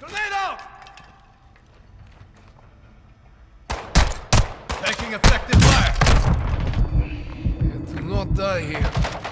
Grenado! Taking effective fire. Do not die here.